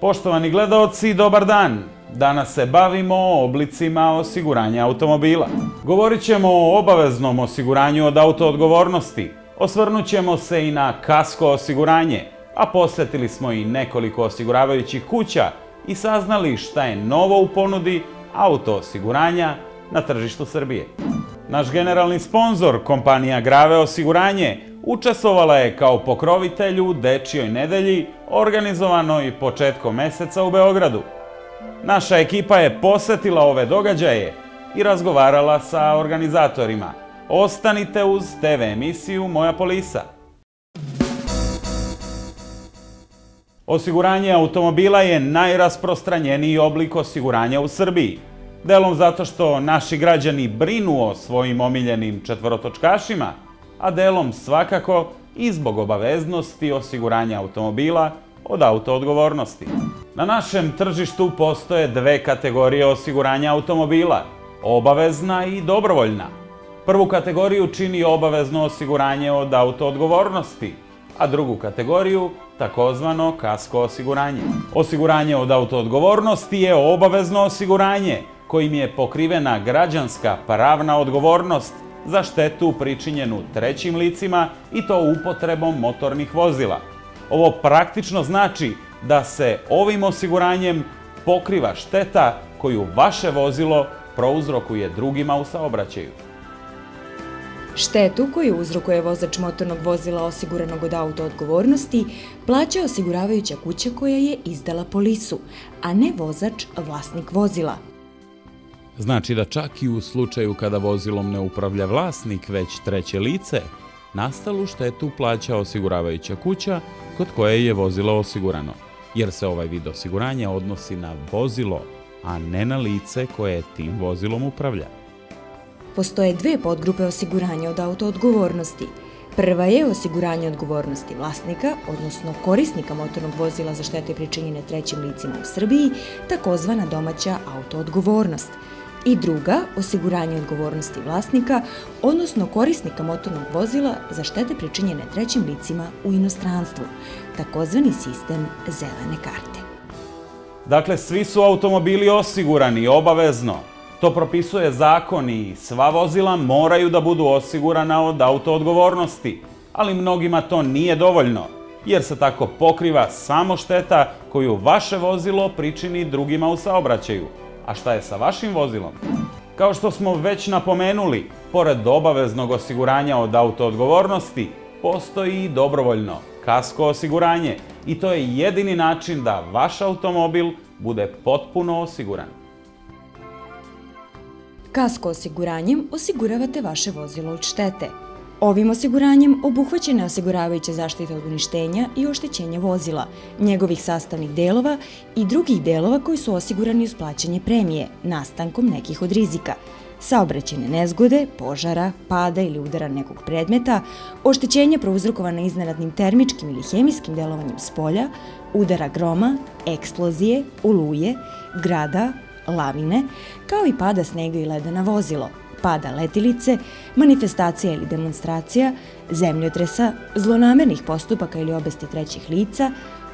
Poštovani gledaoci, dobar dan! Danas se bavimo oblicima osiguranja automobila. Govorit ćemo o obaveznom osiguranju od autoodgovornosti. Osvrnut ćemo se i na kasko osiguranje, a posjetili smo i nekoliko osiguravajućih kuća i saznali šta je novo u ponudi auto osiguranja na tržištu Srbije. Naš generalni sponzor, kompanija Grave osiguranje, učestvovala je kao pokrovitelj u Dečijoj nedelji, organizovanoj početkom meseca u Beogradu. Naša ekipa je posjetila ove događaje i razgovarala sa organizatorima. Ostanite uz TV emisiju Moja polisa. Osiguranje automobila je najrasprostranjeniji oblik osiguranja u Srbiji. Delom zato što naši građani brinu o svojim omiljenim četvorotočkašima, a delom svakako i zbog obaveznosti osiguranja automobila od autoodgovornosti. Na našem tržištu postoje dve kategorije osiguranja automobila, obavezna i dobrovoljna. Prvu kategoriju čini obavezno osiguranje od autoodgovornosti, a drugu kategoriju takozvano kasko osiguranje. Osiguranje od autoodgovornosti je obavezno osiguranje kojim je pokrivena građanska pravna odgovornost za štetu pričinjenu trećim licima i to upotrebom motornih vozila. Ovo praktično znači da se ovim osiguranjem pokriva šteta koju vaše vozilo prouzrokuje drugima u saobraćaju. Štetu koju uzrokuje vozač motornog vozila osiguranog od auto odgovornosti plaća osiguravajuća kuća koja je izdala polisu, a ne vozač vlasnik vozila. Znači da čak i u slučaju kada vozilom ne upravlja vlasnik, već treće lice, nastalu štetu plaća osiguravajuća kuća kod koje je vozilo osigurano, jer se ovaj vid osiguranja odnosi na vozilo, a ne na lice koje tim vozilom upravlja. Postoje dve podgrupe osiguranja od autoodgovornosti. Prva je osiguranje odgovornosti vlasnika, odnosno korisnika motornog vozila za štete pričinjene trećim licima u Srbiji, takozvana domaća autoodgovornost – i druga, osiguranje odgovornosti vlasnika, odnosno korisnika motornog vozila za štete pričinjene trećim licima u inostranstvu, takozvani sistem zelene karte. Dakle, svi su automobili osigurani obavezno. To propisuje zakon i sva vozila moraju da budu osigurana od autoodgovornosti, ali mnogima to nije dovoljno, jer se tako pokriva samo šteta koju vaše vozilo pričini drugima u saobraćaju – a šta je sa vašim vozilom? Kao što smo već napomenuli, pored obaveznog osiguranja od autoodgovornosti, postoji i dobrovoljno kasko osiguranje i to je jedini način da vaš automobil bude potpuno osiguran. Kasko osiguranjem osiguravate vaše vozilo od štete, Ovim osiguranjem obuhvaćena je osiguravajuća zaštita od uništenja i oštećenja vozila, njegovih sastavnih delova i drugih delova koji su osigurani uz plaćanje premije, nastankom nekih od rizika, saobraćene nezgode, požara, pada ili udara nekog predmeta, oštećenja prouzrokovana iznenadnim termičkim ili hemijskim delovanjem spolja, udara groma, eksplozije, uluje, grada, lavine, kao i pada snega i leda na vozilo – pada letilice, manifestacija ili demonstracija, zemljotresa, zlonamernih postupaka ili obesti trećih lica,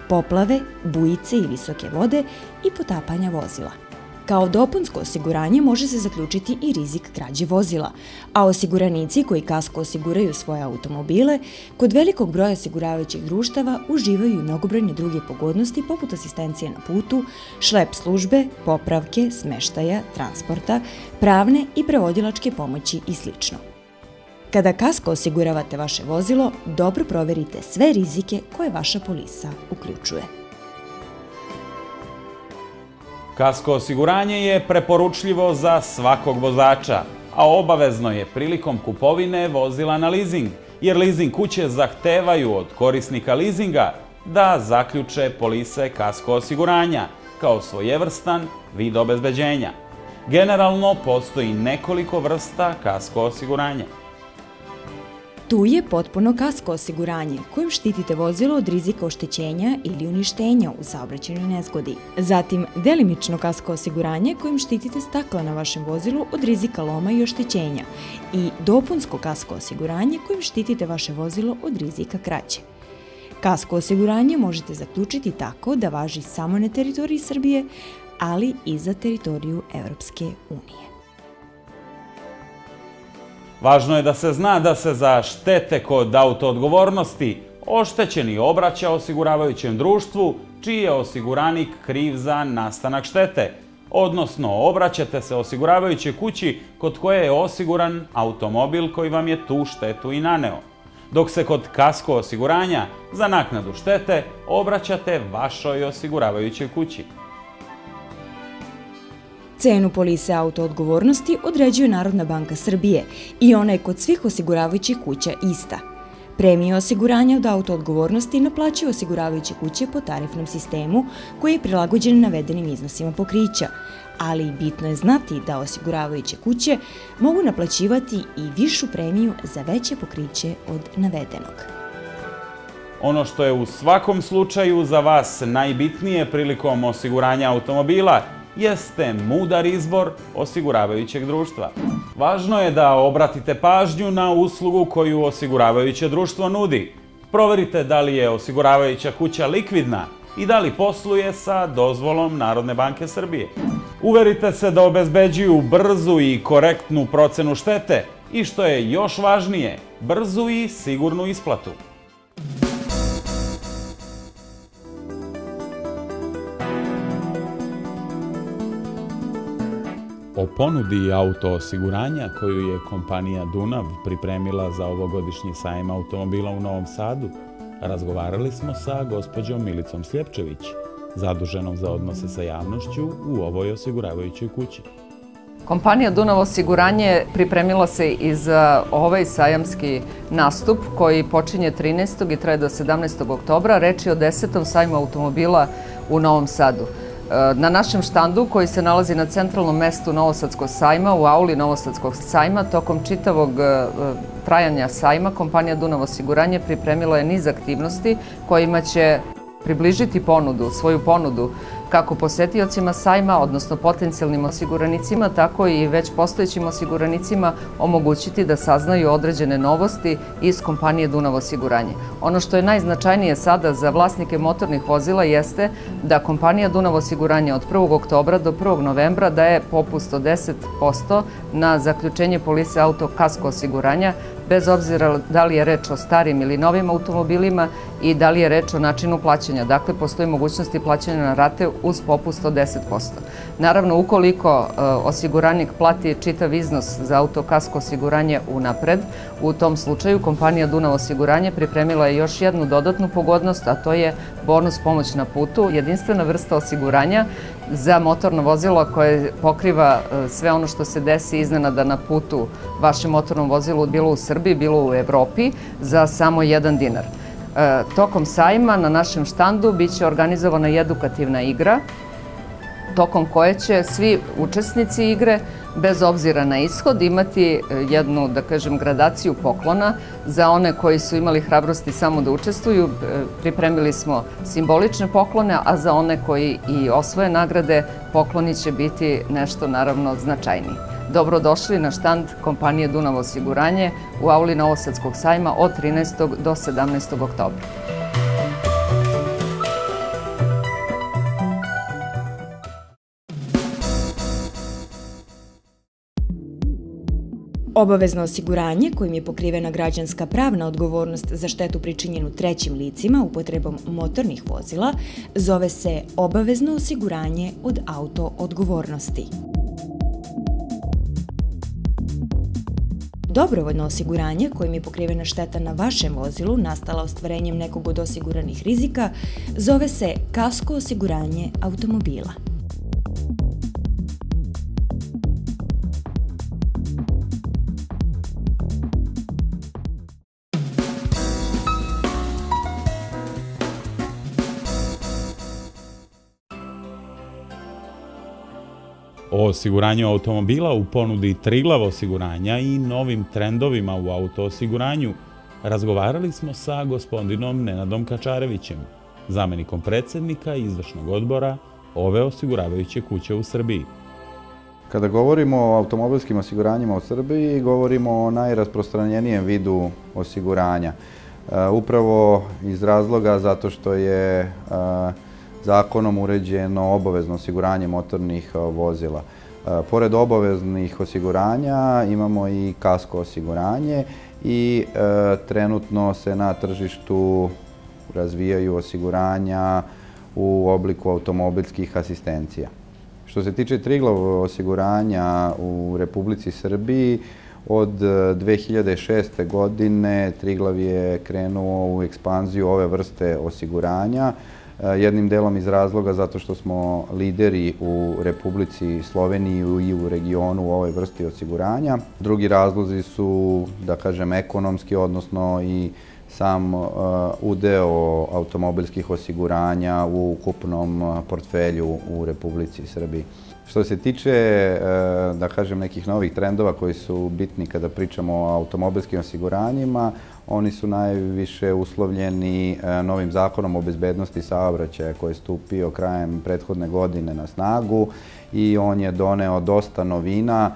poplave, bujice i visoke vode i potapanja vozila. Kao dopunsko osiguranje može se zaključiti i rizik krađe vozila, a osiguranici koji kasko osiguraju svoje automobile, kod velikog broja osiguravajućih društava uživaju i mnogobrojne druge pogodnosti poput asistencije na putu, šlep službe, popravke, smeštaja, transporta, pravne i prevodilačke pomoći i sl. Kada kasko osiguravate vaše vozilo, dobro proverite sve rizike koje vaša polisa uključuje. Kasko osiguranje je preporučljivo za svakog vozača, a obavezno je prilikom kupovine vozila na leasing, jer leasing kuće zahtevaju od korisnika leasinga da zaključe polise kasko osiguranja kao svojevrstan vid obezbeđenja. Generalno postoji nekoliko vrsta kasko osiguranja. Tu je potpuno kasko osiguranje kojim štitite vozilo od rizika oštećenja ili uništenja u saobraćenju nezgodi. Zatim delimično kasko osiguranje kojim štitite stakla na vašem vozilu od rizika loma i oštećenja i dopunsko kasko osiguranje kojim štitite vaše vozilo od rizika kraće. Kasko osiguranje možete zaključiti tako da važi samo na teritoriji Srbije, ali i za teritoriju Evropske unije. Važno je da se zna da se za štete kod autoodgovornosti oštećeni obraća osiguravajućem društvu čiji je osiguranik kriv za nastanak štete, odnosno obraćate se osiguravajućoj kući kod koje je osiguran automobil koji vam je tu štetu i naneo. Dok se kod kasko osiguranja za naknadu štete obraćate vašoj osiguravajućoj kući. Cenu polise autoodgovornosti određuje Narodna banka Srbije i ona je kod svih osiguravajućih kuća ista. Premije osiguranja od autoodgovornosti naplaćuju osiguravajuće kuće po tarifnom sistemu koji je prilagođen navedenim iznosima pokrića, ali bitno je znati da osiguravajuće kuće mogu naplaćivati i višu premiju za veće pokriće od navedenog. Ono što je u svakom slučaju za vas najbitnije prilikom osiguranja automobila jeste mudar izbor osiguravajućeg društva. Važno je da obratite pažnju na uslugu koju osiguravajuće društvo nudi. Proverite da li je osiguravajuća kuća likvidna i da li posluje sa dozvolom Narodne banke Srbije. Uverite se da obezbeđuju brzu i korektnu procenu štete i što je još važnije, brzu i sigurnu isplatu. O ponudi auto osiguranja koju je kompanija Dunav pripremila za ovogodišnji sajam automobila u Novom Sadu, razgovarali smo sa gospođom Milicom Sljepčević, zaduženom za odnose sa javnošću u ovoj osiguravajućoj kući. Kompanija Dunav osiguranje pripremila se i za ovaj sajamski nastup koji počinje 13. i traje do 17. oktobra. Reč o 10. sajmu automobila u Novom Sadu. Na našem štandu koji se nalazi na centralnom mestu Novosadskog sajma, u auli Novosadskog sajma, tokom čitavog e, trajanja sajma, kompanija Dunav osiguranje pripremila je niz aktivnosti kojima će približiti ponudu, svoju ponudu kako posetiocima sajma, odnosno potencijalnim osiguranicima, tako i već postojećim osiguranicima omogućiti da saznaju određene novosti iz kompanije Dunav osiguranje. Ono što je najznačajnije sada za vlasnike motornih vozila jeste da kompanija Dunav osiguranje od 1. oktobra do 1. novembra daje popust od 10% na zaključenje polise auto kasko osiguranja bez obzira da li je reč o starim ili novim automobilima i da li je reč o načinu plaćanja. Dakle, postoji mogućnosti plaćanja na rate uz popust od 10%. Naravno, ukoliko e, osiguranik plati čitav iznos za autokasko osiguranje unapred, u tom slučaju kompanija Dunav osiguranje pripremila je još jednu dodatnu pogodnost, a to je bonus pomoć na putu, jedinstvena vrsta osiguranja za motorno vozilo koje pokriva e, sve ono što se desi iznenada na putu vašem motornom vozilu, bilo u Srbiji, bilo u Evropi, za samo jedan dinar. E, tokom sajma na našem štandu biće organizovana edukativna igra tokom koje će svi učesnici igre, bez obzira na ishod, imati e, jednu, da kažem, gradaciju poklona za one koji su imali hrabrosti samo da učestvuju. E, pripremili smo simbolične poklone, a za one koji i osvoje nagrade, pokloni će biti nešto, naravno, značajniji. Dobrodošli na štand kompanije Dunav osiguranje u auli Novosadskog sajma od 13. do 17. oktobra. Obavezno osiguranje, kojim je pokrivena građanska pravna odgovornost za štetu pričinjenu trećim licima upotrebom motornih vozila, zove se obavezno osiguranje od auto odgovornosti. Dobrovoljno osiguranje kojim je pokrivena šteta na vašem vozilu nastala ostvarenjem nekog od osiguranih rizika zove se kasko osiguranje automobila. O osiguranju automobila u ponudi Triglav osiguranja i novim trendovima u autoosiguranju razgovarali smo sa gospodinom Nenadom Kačarevićem, zamenikom predsednika izvršnog odbora ove osiguravajuće kuće u Srbiji. Kada govorimo o automobilskim osiguranjima u Srbiji, govorimo o najrasprostranjenijem vidu osiguranja. Upravo iz razloga zato što je zakonom uređeno obavezno osiguranje motornih vozila. Pored obaveznih osiguranja imamo i kasko osiguranje i trenutno se na tržištu razvijaju osiguranja u obliku automobilskih asistencija. Što se tiče Triglav osiguranja u Republici Srbiji, od 2006. E, godine Triglav je krenuo u ekspanziju ove vrste osiguranja, e, jednim delom iz razloga zato što smo lideri u Republici Sloveniji i u regionu u ovoj vrsti osiguranja. Drugi razlozi su, da kažem, ekonomski, odnosno i sam uh, udeo automobilskih osiguranja u ukupnom uh, portfelju u Republici Srbiji. Što se tiče, uh, da kažem, nekih novih trendova koji su bitni kada pričamo o automobilskim osiguranjima, oni su najviše uslovljeni novim zakonom o bezbednosti saobraćaja koji je stupio krajem prethodne godine na snagu i on je doneo dosta novina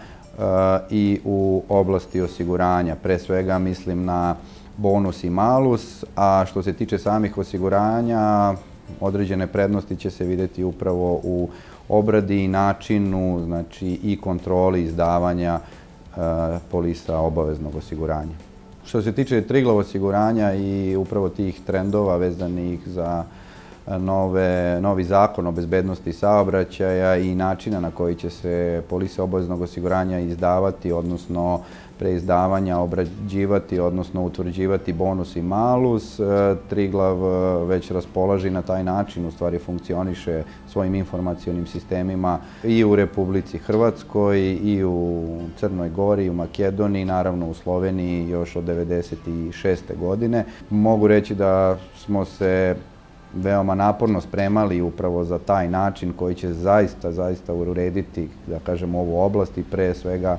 i u oblasti osiguranja. Pre svega mislim na bonus i malus, a što se tiče samih osiguranja, određene prednosti će se videti upravo u obradi i načinu, znači i kontroli izdavanja e, polisa obaveznog osiguranja. Što se tiče Triglav osiguranja i upravo tih trendova vezanih za novi zakon o bezbednosti saobraćaja i načina na koji će se polise obaveznog osiguranja izdavati, odnosno pre izdavanja obrađivati, odnosno utvrđivati bonus i malus. E, Triglav e, već raspolaži na taj način, u stvari funkcioniše svojim informacionim sistemima i u Republici Hrvatskoj, i u Crnoj Gori, i u Makedoniji, naravno u Sloveniji još od 1996. godine. Mogu reći da smo se veoma naporno spremali upravo za taj način koji će zaista, zaista urediti, da kažem, ovu oblast i pre svega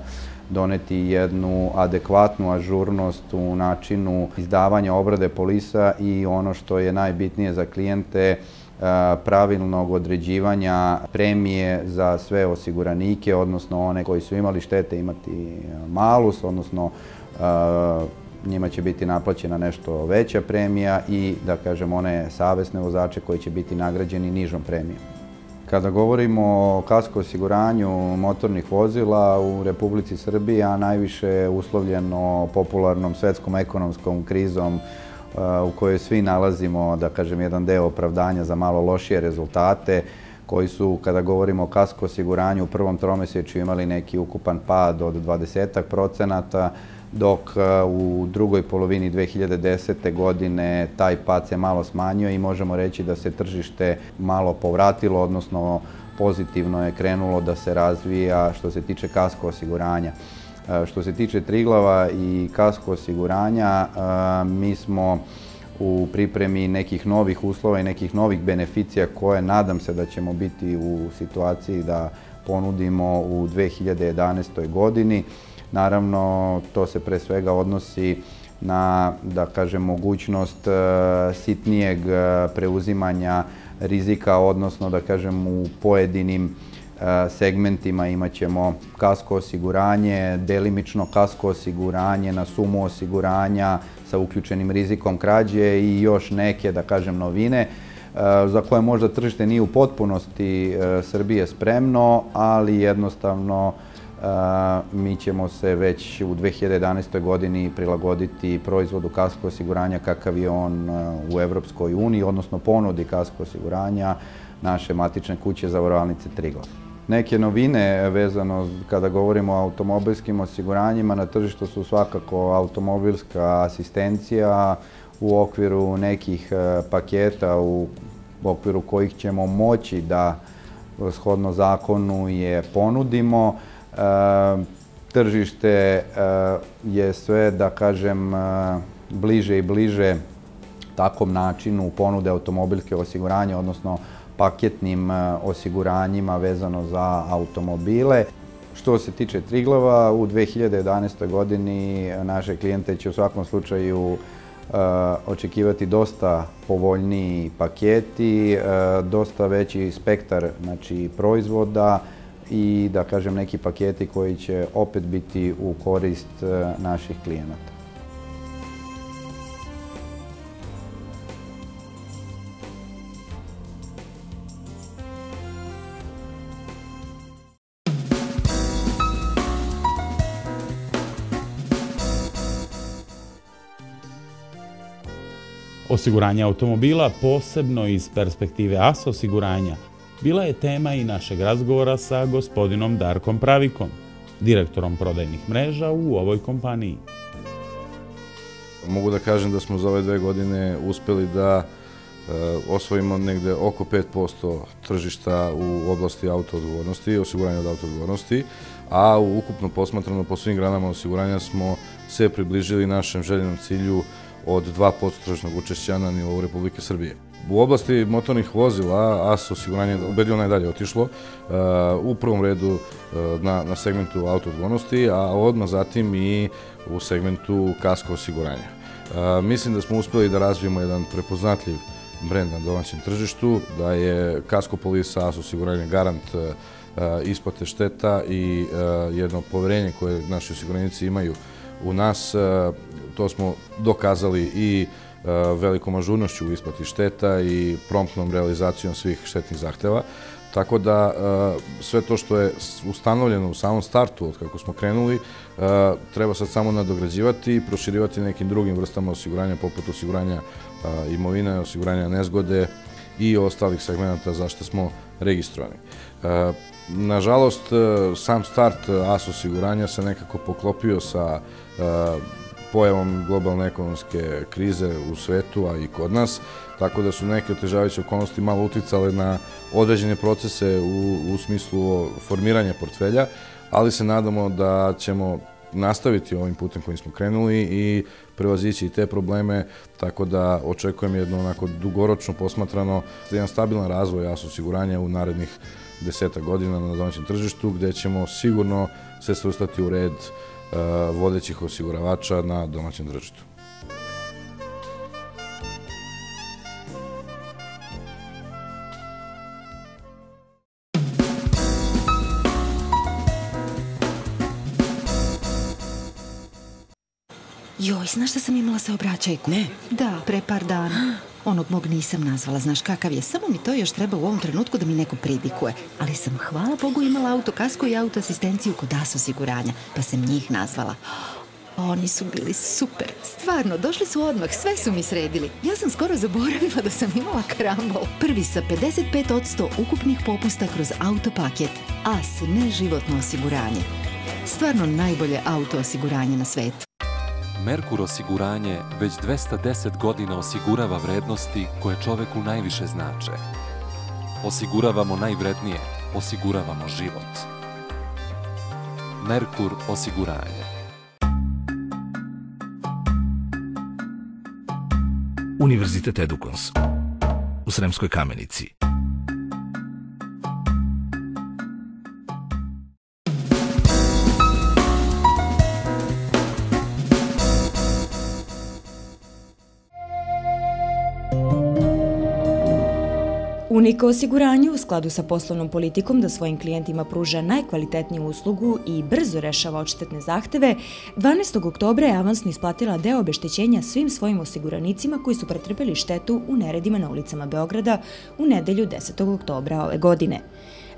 doneti jednu adekvatnu ažurnost u načinu izdavanja obrade polisa i ono što je najbitnije za klijente, e, pravilnog određivanja premije za sve osiguranike, odnosno one koji su imali štete imati malus, odnosno e, njima će biti naplaćena nešto veća premija i da kažem one savesne vozače koji će biti nagrađeni nižom premijom. Kada govorimo o kasko osiguranju motornih vozila u Republici Srbiji, a najviše uslovljeno popularnom svetskom ekonomskom krizom uh, u kojoj svi nalazimo, da kažem, jedan deo opravdanja za malo lošije rezultate, koji su, kada govorimo o kasko osiguranju, u prvom tromesečju imali neki ukupan pad od 20 procenata, dok e, u drugoj polovini 2010. godine taj pad se malo smanjio i možemo reći da se tržište malo povratilo, odnosno pozitivno je krenulo da se razvija što se tiče kasko osiguranja. E, što se tiče Triglava i kasko osiguranja, e, mi smo u pripremi nekih novih uslova i nekih novih beneficija koje nadam se da ćemo biti u situaciji da ponudimo u 2011. godini. Naravno, to se pre svega odnosi na, da kažem, mogućnost e, sitnijeg e, preuzimanja rizika, odnosno, da kažem, u pojedinim e, segmentima imat ćemo kasko osiguranje, delimično kasko osiguranje na sumu osiguranja sa uključenim rizikom krađe i još neke, da kažem, novine za koje možda tržište nije u potpunosti Srbije spremno, ali jednostavno mi ćemo se već u 2011. godini prilagoditi proizvodu kasko osiguranja kakav je on u Evropskoj uniji, odnosno ponudi kasko osiguranja naše matične kuće za varovalnice Triglav. Neke novine vezano kada govorimo o automobilskim osiguranjima na tržištu su svakako automobilska asistencija u okviru nekih paketa u okviru kojih ćemo moći da shodno zakonu je ponudimo. Ehm, tržište eh, je sve, da kažem, eh, bliže i bliže takvom načinu ponude automobilske osiguranje, odnosno paketnim eh, osiguranjima vezano za automobile. Što se tiče Triglava, u 2011. godini naše klijente će u svakom slučaju očekivati dosta povoljniji paketi, dosta veći spektar znači, proizvoda, i da kažem neki paketi koji će opet biti u korist e, naših klijenata. Osiguranje automobila, posebno iz perspektive AS osiguranja, bila je tema i našeg razgovora sa gospodinom Darkom Pravikom, direktorom prodajnih mreža u ovoj kompaniji. Mogu da kažem da smo za ove dve godine uspeli da e, osvojimo negde oko 5% tržišta u oblasti autoodgovornosti, osiguranja od autoodgovornosti, a ukupno posmatrano po svim granama osiguranja smo se približili našem željenom cilju od 2% tržišnog učešća na nivou Republike Srbije. U oblasti motornih vozila AS osiguranje ubedljivo najdalje otišlo, uh, u prvom redu uh, na, segmentu autoodgovornosti, a odmah zatim i u segmentu kasko osiguranja. Uh, mislim da smo uspeli da razvijemo jedan prepoznatljiv brend na domaćem tržištu, da je kasko polisa AS osiguranje garant isplate šteta i jedno poverenje koje naši osiguranici imaju u nas, to smo dokazali i E, velikom ažurnošću u isplati šteta i promptnom realizacijom svih štetnih zahteva. Tako da e, sve to što je ustanovljeno u samom startu od kako smo krenuli, e, treba sad samo nadograđivati i proširivati nekim drugim vrstama osiguranja, poput osiguranja imovine, osiguranja nezgode i ostalih segmenta zašto smo registrovani. Nažalost, sam start AS osiguranja se nekako poklopio sa pojavom globalne ekonomske krize u svetu, a i kod nas, tako da su neke otežavajuće okolnosti malo uticale na određene procese u, u smislu formiranja portfelja, ali se nadamo da ćemo nastaviti ovim putem kojim smo krenuli i prevazići i te probleme, tako da očekujem jedno onako dugoročno posmatrano jedan stabilan razvoj AS osiguranja u narednih deseta godina na domaćem tržištu, gde ćemo sigurno se svrstati u red vodećih osiguravača na domaćem tržištu. Znaš šta sam imala sa obraćajkom? Ne. Da, pre par dana. Onog mog nisam nazvala, znaš kakav je. Samo mi to još treba u ovom trenutku da mi neko pridikuje. Ali sam, hvala Bogu, imala autokasko i autoasistenciju kod AS osiguranja, pa sam njih nazvala. Oni su bili super. Stvarno, došli su odmah, sve su mi sredili. Ja sam skoro zaboravila da sam imala krambol. Prvi sa 55% ukupnih popusta kroz autopaket. AS, ne životno osiguranje. Stvarno najbolje auto osiguranje na svetu. Merkur osiguranje već 210 godina osigurava vrednosti koje čoveku najviše znače. Osiguravamo najvrednije, osiguravamo život. Merkur osiguranje. Univerzitet Edukons u Sremskoj kamenici. Unika osiguranje u skladu sa poslovnom politikom da svojim klijentima pruža najkvalitetniju uslugu i brzo rešava odštetne zahteve, 12. oktobra je avansno isplatila deo obeštećenja svim svojim osiguranicima koji su pretrpeli štetu u neredima na ulicama Beograda u nedelju 10. oktobra ove godine.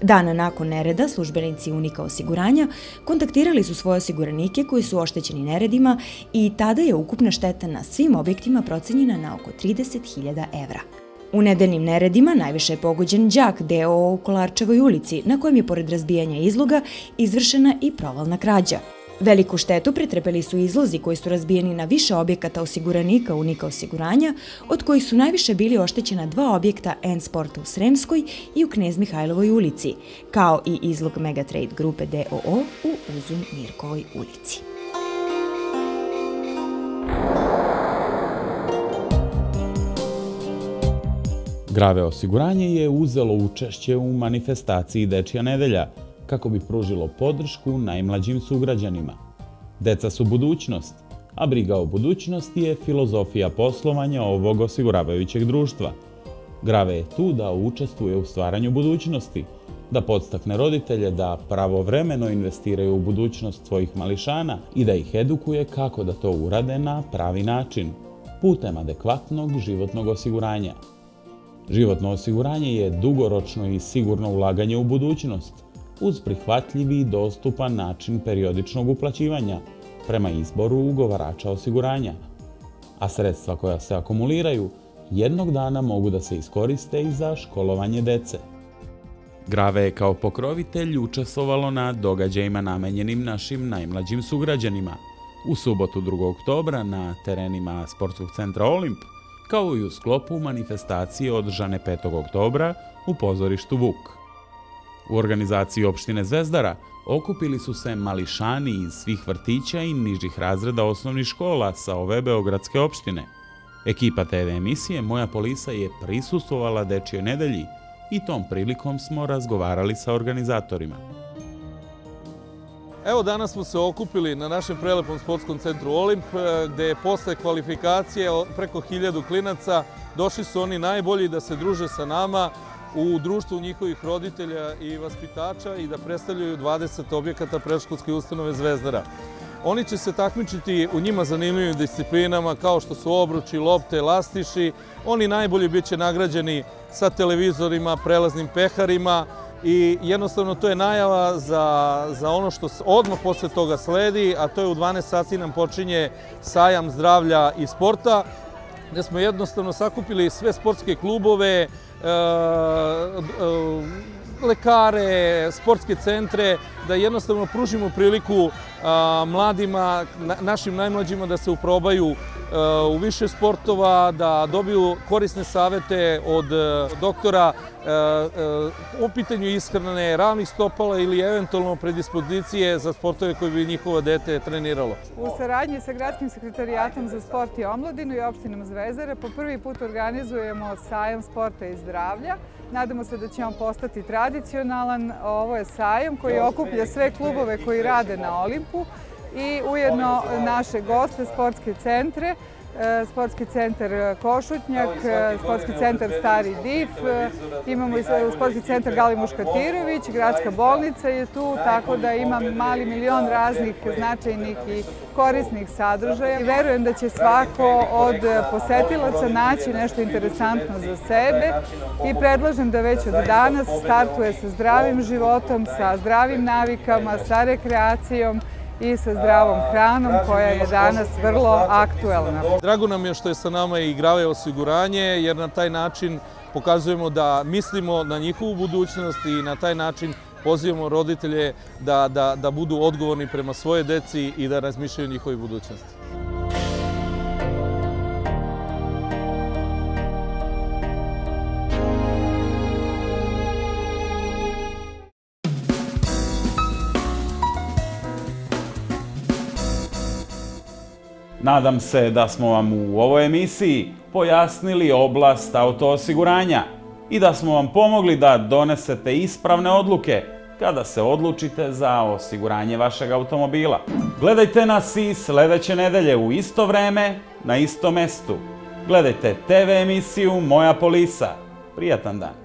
Dana nakon nereda, službenici Unika osiguranja kontaktirali su svoje osiguranike koji su oštećeni neredima i tada je ukupna šteta na svim objektima procenjena na oko 30.000 evra. U nedeljnim neredima najviše je pogođen đak deo u Kolarčevoj ulici, na kojem je pored razbijanja izloga izvršena i provalna krađa. Veliku štetu pretrpeli su izlozi koji su razbijeni na više objekata osiguranika Unika osiguranja, od kojih su najviše bili oštećena dva objekta N-Sporta u Sremskoj i u Knez Mihajlovoj ulici, kao i izlog Megatrade grupe DOO u Uzun Mirkovoj ulici. Grave osiguranje je uzelo učešće u manifestaciji Dečija nedelja kako bi pružilo podršku najmlađim sugrađanima. Deca su budućnost, a briga o budućnosti je filozofija poslovanja ovog osiguravajućeg društva. Grave je tu da učestvuje u stvaranju budućnosti, da podstakne roditelje da pravovremeno investiraju u budućnost svojih mališana i da ih edukuje kako da to urade na pravi način, putem adekvatnog životnog osiguranja. Životno osiguranje je dugoročno i sigurno ulaganje u budućnost, uz prihvatljivi i dostupan način periodičnog uplaćivanja prema izboru ugovarača osiguranja. A sredstva koja se akumuliraju jednog dana mogu da se iskoriste i za školovanje dece. Grave je kao pokrovitelj učestvovalo na događajima namenjenim našim najmlađim sugrađanima. U subotu 2. oktobra na terenima Sportskog centra Olimp, kao i u sklopu manifestacije održane 5. oktobra u pozorištu Vuk. U organizaciji opštine Zvezdara okupili su se mališani iz svih vrtića i nižih razreda osnovnih škola sa ove beogradske opštine. Ekipa TV emisije Moja polisa je prisustvovala Dečjoj nedelji i tom prilikom smo razgovarali sa organizatorima. Evo danas smo se okupili na našem prelepom sportskom centru Olimp, e, gde je posle kvalifikacije preko hiljadu klinaca došli su oni najbolji da se druže sa nama u društvu njihovih roditelja i vaspitača i da predstavljaju 20 objekata predškolske ustanove Zvezdara. Oni će se takmičiti u njima zanimljivim disciplinama kao što su obruči, lopte, lastiši. Oni najbolji bit će nagrađeni sa televizorima, prelaznim peharima i jednostavno to je najava za, ono što odmah posle toga sledi, a to je u 12 sati nam počinje sajam zdravlja i sporta, gde smo jednostavno sakupili sve sportske klubove, e, e, lekare, sportske centre, da jednostavno pružimo priliku mladima, našim najmlađima da se uprobaju u više sportova, da dobiju korisne savete od e, doktora e, o pitanju ishrane, ravnih stopala ili eventualno predispozicije za sportove koje bi njihovo dete treniralo. U saradnji sa Gradskim sekretarijatom za sport i omladinu i opštinom Zvezdara po prvi put organizujemo sajam sporta i zdravlja. Nadamo se da će on postati tradicionalan. Ovo je sajam koji okuplja sve klubove koji rade na Olimpu. I ujedno naše goste, sportske centre, sportski centar Košutnjak, e, sportski centar Stari Div, e, imamo i sportski centar Gali Muškatirović, gradska bolnica je tu, tako da ima mali milion raznih značajnih i korisnih sadržaja. I verujem da će svako od posetilaca naći nešto interesantno za sebe i predlažem da već od danas startuje sa zdravim životom, sa zdravim navikama, sa rekreacijom, i sa zdravom hranom koja je danas vrlo aktuelna. Drago nam je što je sa nama i Grave osiguranje jer na taj način pokazujemo da mislimo na njihovu budućnost i na taj način pozivamo roditelje da, da, da budu odgovorni prema svoje deci i da razmišljaju o njihovoj budućnosti. Nadam se da smo vam u ovoj emisiji pojasnili oblast autoosiguranja i da smo vam pomogli da donesete ispravne odluke kada se odlučite za osiguranje vašeg automobila. Gledajte nas i sledeće nedelje u isto vreme, na istom mestu. Gledajte TV emisiju Moja polisa. Prijatan dan!